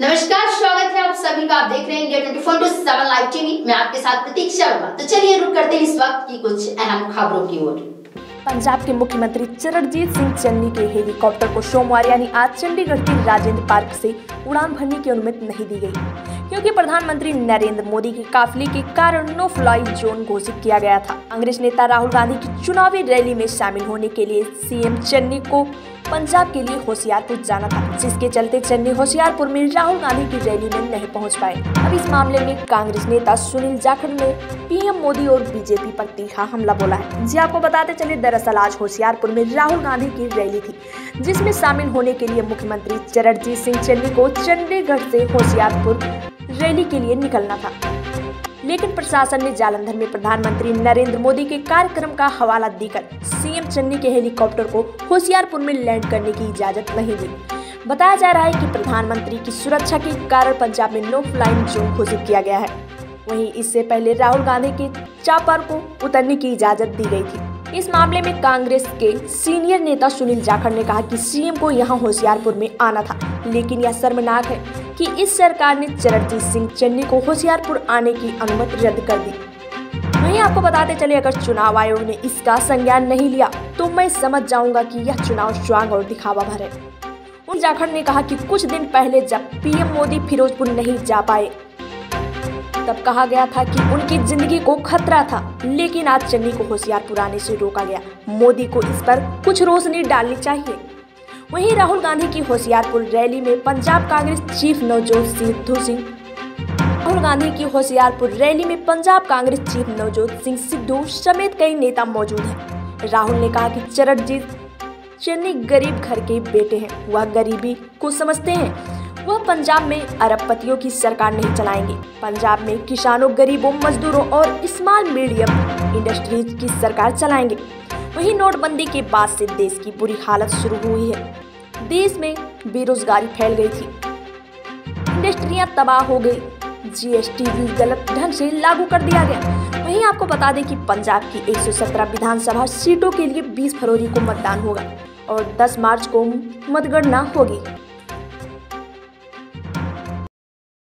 नमस्कार, स्वागत है आप सभी का। आप देख रहे हैं India twenty four seven live TV. मैं आपके साथ प्रतीक्षा वर्मा तो चलिए रुक करते हैं इस वक्त की कुछ अहम खबरों की ओर। पंजाब के मुख्यमंत्री चरणजीत सिंह चन्नी के हेलीकॉप्टर को सोमवार, यानी आज चंडीगढ़ के राजेंद्र पार्क से उड़ान भरने की अनुमति नहीं दी गई। क्योंकि प्रधानमंत्री नरेंद्र मोदी के काफिले के कारण नो फ्लाई जोन घोषित किया गया था। कांग्रेस नेता राहुल गांधी की चुनावी रैली में शामिल होने के लिए सीएम चन्नी को पंजाब के लिए होशियारपुर जाना था, जिसके चलते चन्नी होशियारपुर में राहुल गांधी की रैली में नहीं पहुँच पाए। अब इस मामले में कांग्रेस नेता सुनील जाखड़ ने पीएम मोदी और बीजेपी पर तीखा हमला बोला है। जी आपको बताते चले दरअसल आज होशियारपुर में राहुल गांधी की रैली थी, जिसमें शामिल होने के लिए मुख्यमंत्री चरणजीत सिंह चन्नी को चंडीगढ़ से होशियारपुर रैली के लिए निकलना था। लेकिन प्रशासन ने जालंधर में प्रधानमंत्री नरेंद्र मोदी के कार्यक्रम का हवाला देकर सीएम चन्नी के हेलीकॉप्टर को होशियारपुर में लैंड करने की इजाज़त नहीं दी। बताया जा रहा है कि प्रधानमंत्री की सुरक्षा के कारण पंजाब में नो फ्लाइंग जोन घोषित किया गया है। वहीं इससे पहले राहुल गांधी के चापर को उतरने की इजाज़त दी गई थी। इस मामले में कांग्रेस के सीनियर नेता सुनील जाखड़ ने कहा कि सीएम को यहाँ होशियारपुर में आना था, लेकिन यह शर्मनाक है। कि इस सरकार ने चरणजीत सिंह चन्नी को होशियारपुर आने की अनुमति रद्द कर दी। वहीं आपको बताते चले अगर चुनाव आयोग ने इसका संज्ञान नहीं लिया तो मैं समझ जाऊँगा कि यह चुनाव स्वांग और दिखावा भर है। उन जाखड़ ने कहा कि कुछ दिन पहले जब पीएम मोदी फिरोजपुर नहीं जा पाए, तब कहा गया था कि उनकी ज़िंदगी को खतरा था, लेकिन आज चन्नी को होशियारपुर आने से रोका गया। मोदी को इस पर कुछ रोशनी डालनी चाहिए। वहीं राहुल गांधी की होशियारपुर रैली में पंजाब कांग्रेस चीफ नवजोत सिद्धू सिंह। राहुल गांधी की होशियारपुर रैली में पंजाब कांग्रेस चीफ नवजोत सिंह सिद्धू समेत कई नेता मौजूद हैं। राहुल ने कहा कि चरणजीत चन्नी गरीब घर के बेटे हैं। वह गरीबी को समझते हैं। वह पंजाब में अरबपतियों की सरकार नहीं चलाएँगे। पंजाब में किसानों, गरीबों, मजदूरों और स्मॉल मीडियम इंडस्ट्रीज़ की सरकार चलाएँगे। वहीं नोटबंदी के बाद से देश की बुरी हालत शुरू हुई है। देश में बेरोजगारी फैल गई थी। इंडस्ट्रियाँ तबाह हो गई। जीएसटी भी गलत ढंग से लागू कर दिया गया। वहीं आपको बता दें कि पंजाब की 117 विधानसभा सीटों के लिए 20 फरवरी को मतदान होगा और 10 मार्च को मतगणना होगी।